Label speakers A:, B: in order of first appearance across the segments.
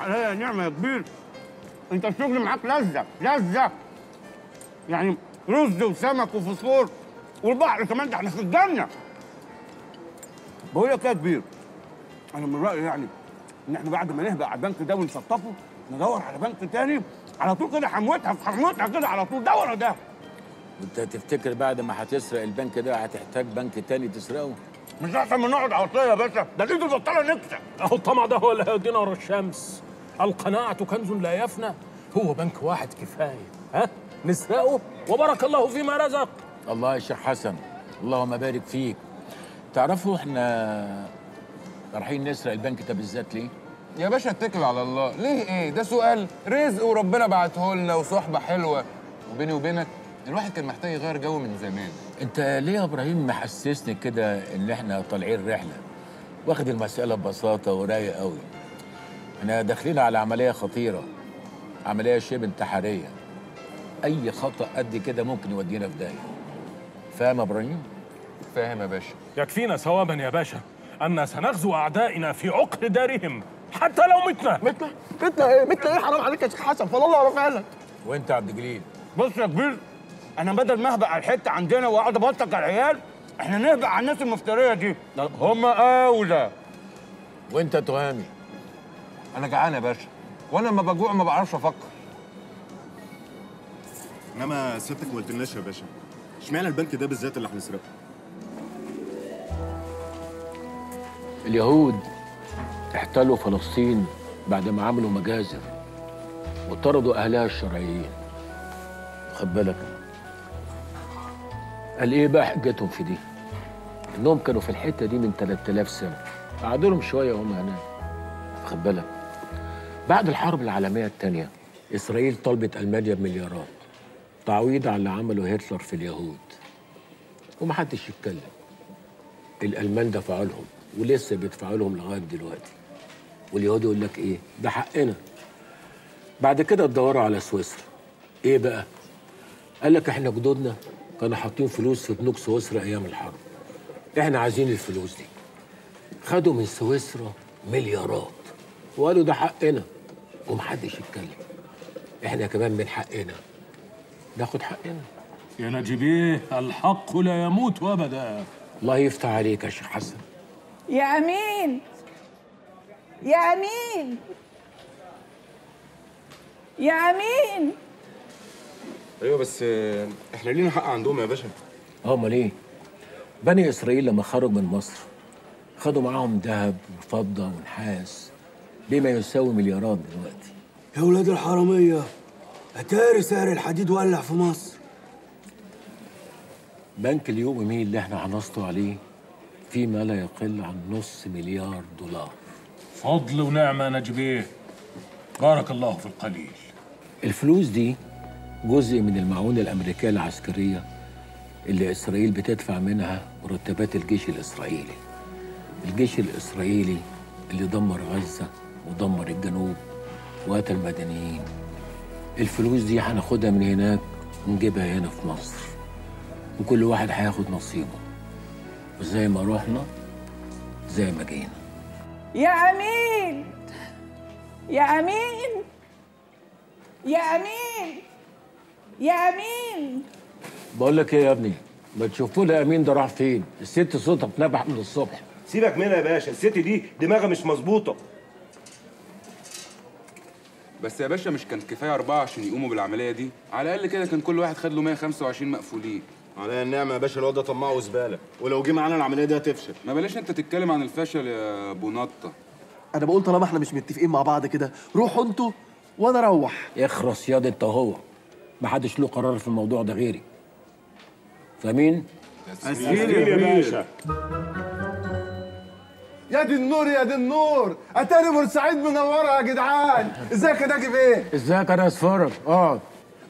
A: عليا نعمة يا كبير. أنت الشغل معاك لذة لذة. يعني رز وسمك وفوسفور والبحر كمان ده إحنا في الجنة. بقول لك يا كبير أنا من رأيي يعني إن إحنا بعد ما نهبق على البنك ده ونشطفه ندور على بنك تاني على طول كده حموتها في حموتها كده على طول. ده ورا ده.
B: وانت تفتكر بعد ما هتسرق البنك ده هتحتاج بنك تاني تسرقه؟
A: مش أحسن من نقعد عطيه يا باشا. ده الايد البطالة نكسه
C: أهو الطمع ده هو اللي هيودينا ورا الشمس. القناعة كنز لا يفنى. هو بنك واحد كفاية. ها؟ نسرقه وبارك الله فيما رزق.
B: الله يا شيخ حسن اللهم بارك فيك. تعرفوا إحنا رايحين نسرق البنك ده بالذات ليه؟
D: يا باشا اتكل على الله. ليه إيه؟ ده سؤال رزق وربنا بعته لنا وصحبة حلوة. وبيني وبينك الواحد كان محتاج يغير جو من زمان.
B: انت ليه يا إبراهيم محسسني كده ان إحنا طالعين رحلة؟ واخد المسألة ببساطة ورايق قوي إحنا داخلين على عملية خطيرة عملية شبه انتحارية. أي خطأ قد كده ممكن يودينا في داهية. فاهم يا إبراهيم؟
D: فاهم يا باشا.
C: يكفينا ثوابا يا باشا أن سنغزو أعدائنا في عقر دارهم حتى لو متنا.
E: متنا؟ متنا إيه؟ متنا إيه؟ حرام عليك يا شيخ حسن. فالله رفع لك
B: وأنت يا عبد الجليل.
A: بص يا كبير أنا بدل ما أهبق على الحتة عندنا وأقعد ابطك على العيال إحنا نهبق على الناس المفترية دي. هم
B: أولى. وأنت تهامي.
D: أنا جعان يا باشا وأنا لما بجوع ما بعرفش أفكر.
F: إنما سيادتك ما قلتلناش يا باشا. إشمعنى البنك ده بالذات اللي هنسرقه؟
G: اليهود احتلوا فلسطين بعد ما عملوا مجازر وطردوا أهلها الشرعيين. خد بالك. قال إيه بقى حجتهم في دي؟ إنهم كانوا في الحتة دي من 3000 سنة. قعدوا لهم شوية وهم هناك. خد بالك. بعد الحرب العالمية الثانية إسرائيل طلبت ألمانيا بمليارات تعويض على اللي عمله هتلر في اليهود. ومحدش يتكلم. الألمان دفعوا لهم ولسه بيدفعوا لهم لغاية دلوقتي. واليهود يقول لك إيه؟ ده حقنا. بعد كده اتدوروا على سويسرا. إيه بقى؟ قال لك إحنا جدودنا كانوا حاطين فلوس في بنوك سويسرا أيام الحرب. إحنا عايزين الفلوس دي. خدوا من سويسرا مليارات. وقالوا ده حقنا. ومحدش يتكلم. إحنا كمان من حقنا ناخد حقنا.
C: يا نجيبيه الحق لا يموت أبدا.
G: الله يفتح عليك يا شيخ حسن.
H: يا أمين. يا أمين. يا أمين.
F: أيوه بس إحنا لينا حق عندهم يا باشا.
G: أمال إيه؟ بني إسرائيل لما خرجوا من مصر خدوا معاهم ذهب وفضة ونحاس. بما يساوي مليارات دلوقتي.
I: يا ولاد الحرامية أتاري سعر الحديد ولع في مصر.
G: بنك اليومي اللي إحنا هنسطو عليه فيه ما لا يقل عن نص مليار دولار.
C: فضل ونعمة يا نجيبيه بارك الله في القليل.
G: الفلوس دي جزء من المعونة الأمريكية العسكرية اللي إسرائيل بتدفع منها مرتبات الجيش الإسرائيلي. الجيش الإسرائيلي اللي دمر غزة ودمر الجنوب وقتل مدنيين الفلوس دي هناخدها من هناك ونجيبها هنا في مصر. وكل واحد هياخد نصيبه. وزي ما رحنا زي ما جينا.
H: يا أمين! يا أمين! يا أمين! يا أمين!
G: بقول لك إيه يا ابني؟ ما تشوفوا لي أمين ده راح فين؟ الست صوتها اتنبح من الصبح.
J: سيبك منها يا باشا. الست دي دماغها مش مظبوطة.
D: بس يا باشا مش كان كفاية أربعة عشان يقوموا بالعملية دي؟ على الأقل كده كان كل واحد خد له 125 مقفولين.
F: عليا النعمة يا باشا الواد ده طماع وزبالة. ولو جه معانا العملية دي هتفشل.
D: ما بلاش أنت تتكلم عن الفشل يا أبو نطة.
E: أنا بقول طالما إحنا مش متفقين مع بعض كده روحوا أنتوا وأنا أروح.
G: اخرس ياض انت وهو ما حدش له قرار في الموضوع ده غيري. فاهمين؟
J: تسليم يا باشا.
E: يا دي النور يا دي النور. أتاري بورسعيد منورة يا جدعان. إزيك يا ناجي بيه
G: إزيك يا ناس فرج اقعد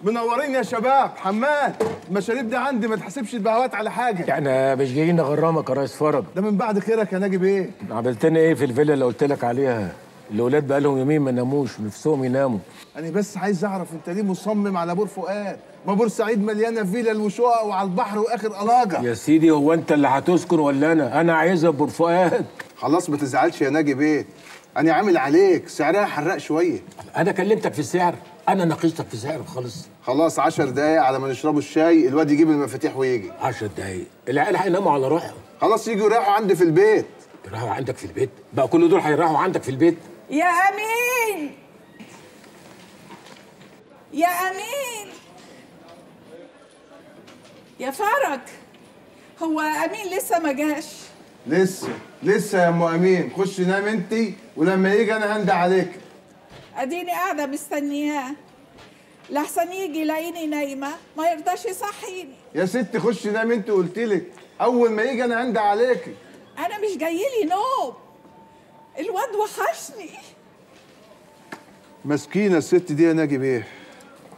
E: منورين يا شباب. حماد المشاريب دي عندي ما تحسبش البهوات على حاجة.
G: إحنا مش جايين نغرمك يا ريس فرج
E: ده من بعد خيرك يا ناجي بيه
G: عملت لنا إيه في الفيلا اللي قلت لك عليها؟ الأولاد بقالهم يومين ما ناموش ونفسهم يناموا.
E: أنا بس عايز أعرف أنت ليه مصمم على بور فؤاد؟ ما بورسعيد مليانة فيلل وشقق وعلى البحر وآخر قلاجه
G: يا سيدي هو أنت اللي هتسكن ولا أنا؟ أنا عايزها بور فؤاد.
E: خلاص ما تزعلش يا ناجي بيه. أنا عامل عليك سعرها حراق شوية.
G: أنا كلمتك في السعر أنا ناقشتك في سعر خالص.
E: خلاص عشر دقايق على ما نشربوا الشاي الواد يجيب المفاتيح ويجي.
G: 10 دقايق. العيال هيناموا على روحهم.
E: خلاص يجوا يريحوا عندي في البيت.
G: يروحوا عندك في البيت؟ بقى كل دول هيروحوا عندك في البيت؟
H: يا أمين! يا أمين! يا فرج هو أمين لسه ما جاش؟
E: لسه لسه يا أم أمين. خش نام أنت ولما يجي أنا هندى عليك.
H: أديني قاعدة مستنياه لحسن يجي يلاقيني نايمة. ما يرضاش يصحيني.
E: يا ست خش نام أنت قلت لك. أول ما يجي أنا هندى عليكي
H: أنا مش جايلي نوم. الواد وحشني.
E: مسكينة الست دي يا ناجي بيه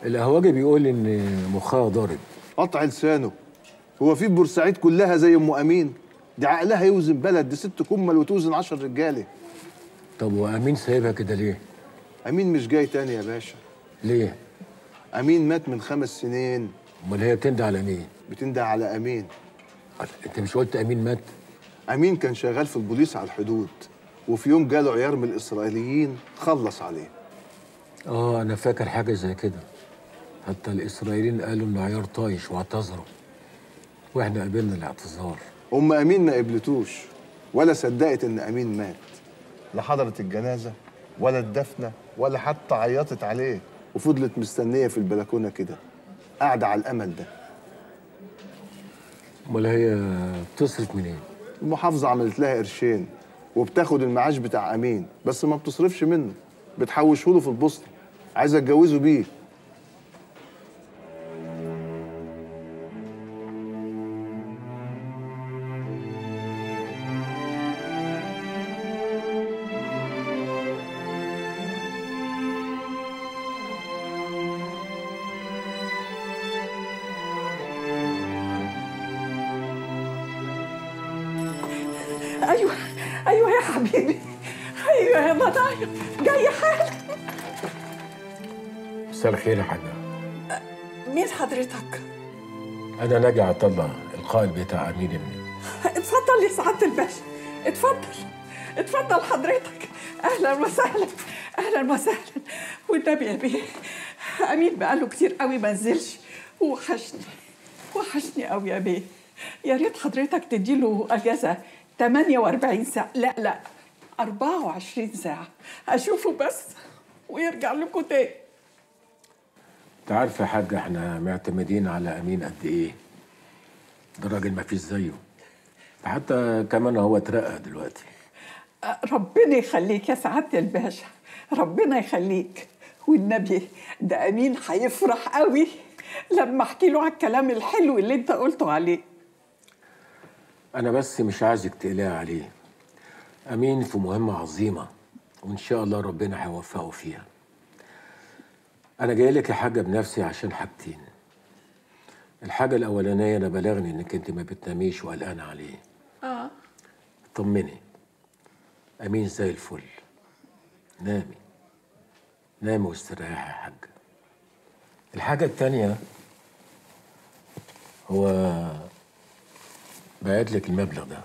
G: القهوجي بيقول إن مخها ضارب.
E: قطع لسانه. هو في بورسعيد كلها زي أم أمين؟ دي عقلها يوزن بلد دي ست كمل وتوزن عشر رجالة.
G: طب وأمين سايبها كده ليه؟
E: أمين مش جاي تاني يا باشا.
G: ليه؟
E: أمين مات من خمس سنين.
G: أمال هي بتندى على مين؟
E: بتندى على أمين.
G: أنت مش قلت أمين مات؟
E: أمين كان شغال في البوليس على الحدود. وفي يوم جاله عيار من الإسرائيليين خلص عليه.
G: آه أنا فاكر حاجة زي كده. حتى الإسرائيليين قالوا انه عيار طايش واعتذروا. وإحنا قبلنا الاعتذار.
E: ام أمين ما قبلتوش ولا صدقت إن أمين مات. لا حضرت الجنازة ولا الدفنة ولا حتى عيطت عليه. وفضلت مستنية في البلكونة كده قاعدة على الأمل ده.
G: أمال هي بتصرف منين؟
E: المحافظة عملت لها قرشين. وبتاخد المعاش بتاع أمين بس ما بتصرفش منه بتحوشه له في البوسطة عايزه أتجوزه بيه.
H: حبيبي. أيوه يا مضايا جاي حالا
G: مساء الخير يا حاجة
H: مين حضرتك؟
G: أنا ناجي عطله القائد بتاع امين ابني
H: اتفضل يا سعادة الباشا. اتفضل. اتفضل حضرتك. أهلا وسهلا. أهلا وسهلا. والنبي يا بيه امين بقاله كتير قوي ما نزلش. وحشني. وحشني قوي يا بيه يا ريت حضرتك تديله أجازة 48 ساعة. لا لا. 24 ساعة. أشوفه بس ويرجع لكم تاني.
G: انت عارف يا حاج إحنا معتمدين على أمين قد إيه؟ ده راجل ما فيش زيه. حتى كمان هو اترقى دلوقتي.
H: ربنا يخليك يا سعادة الباشا. ربنا يخليك. والنبي ده أمين هيفرح قوي لما أحكي له على الكلام الحلو اللي أنت قلته عليه.
G: أنا بس مش عايزك تقلقي عليه. أمين في مهمة عظيمة وإن شاء الله ربنا هيوفقه فيها. أنا جاي لك يا حاجة بنفسي عشان حاجتين. الحاجة الأولانية أنا بلغني إنك أنت ما بتناميش وقلقانه عليه.
H: آه.
G: طمني. أمين زي الفل. نامي. نامي واستريحي يا حاجة الحاجة التانية هو بعت لك المبلغ ده.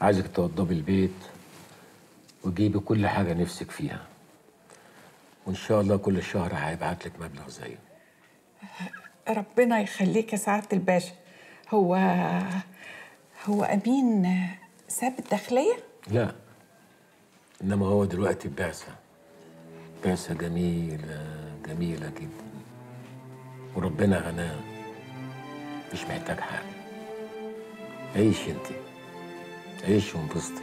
G: عايزك توضبي البيت وتجيبي كل حاجة نفسك فيها. وإن شاء الله كل شهر هيبعت لك مبلغ زيه
H: ربنا يخليك يا سعادة الباشا. هو هو أمين ساب الداخلية؟
G: لا. إنما هو دلوقتي بعثة. بعثة جميلة جميلة جدا. وربنا غناه. مش محتاج حاجة. عيش انت عيش وانبسطي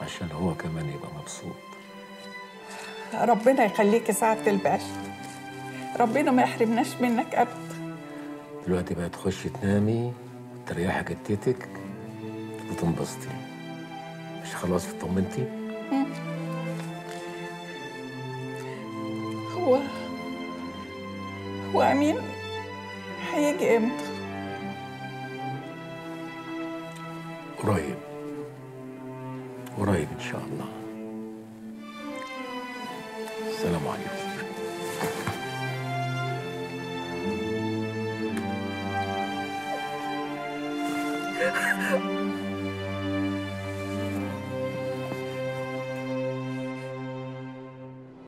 G: عشان هو كمان يبقى مبسوط.
H: ربنا يخليك يا سعاده الباشا ربنا ما يحرمناش منك أبدا.
G: دلوقتي بقى تخشي تنامي تريحي جتتك وتنبسطي. مش خلاص اطمنتي؟
H: هو هو أمين؟ هيجي إمتى؟
G: قريب. قريب إن شاء الله.